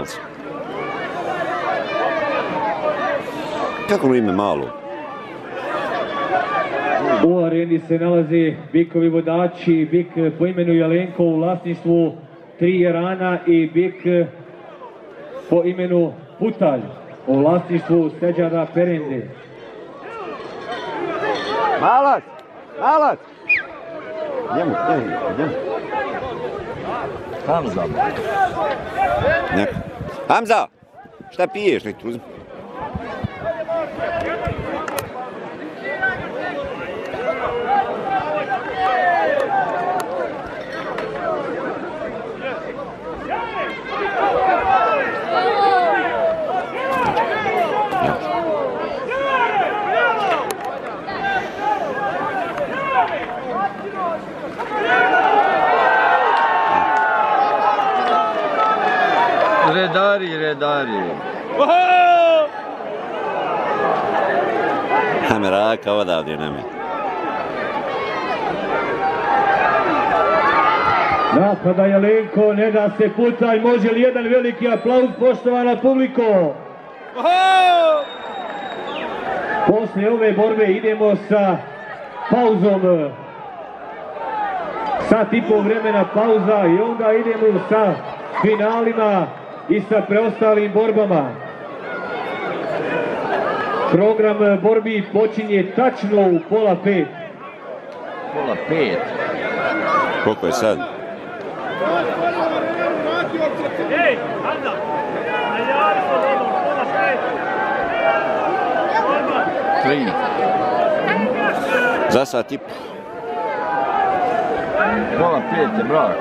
Miles. Kako ime malo? U areni se nalazi Bikovi vodači, Bik po imenu Jelenko u vlasništvu tri Jerana i Bik po imenu Putalj u vlasništvu Steđana Perende. Malac! Malac! Idemo, idemo, idemo. Hamza. Hamza! Šta piješ? Nek uzmi. Redari, redari. Hajme raka odavdje na me. Napada Jelenko, ne da se Putalj, može li jedan veliki aplauz poštovana publiko? Poslije ove borbe idemo sa pauzom. Sat i pol vremena pauza i onda idemo sa finalima i sa preostalim borbama. Program borbi počinje tačno u pola pet. Pola pet. Koliko je sad? Tri. Za sat i po. Pola pet je mrak.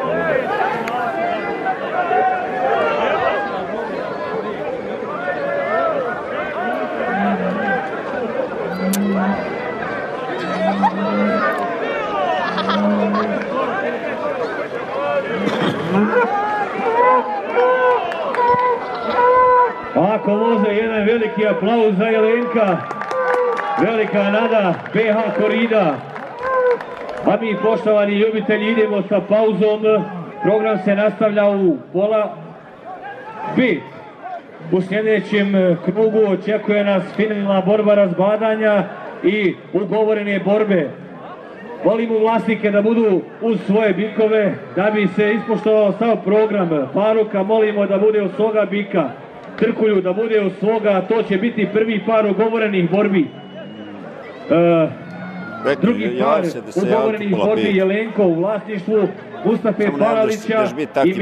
Ako može jedan veliki aplauz za Jelenka. Velika nada BH Korida. A mi poštovani ljubitelji idemo sa pauzom. Program se nastavlja u pola pet. U sljedećem krugu očekuje nas finalna borba razbadanja i ugovorene borbe. Molimo vlasnike da budu uz svoje bikove da bi se ispoštovao sav program. Faruka molimo da bude od svoga bika. Trkulju da bude od svoga, to će biti prvi par ugovorenih borbi. E, Rekli, drugi par ugovorenih. Jelenko u vlasništvu će- Paralića i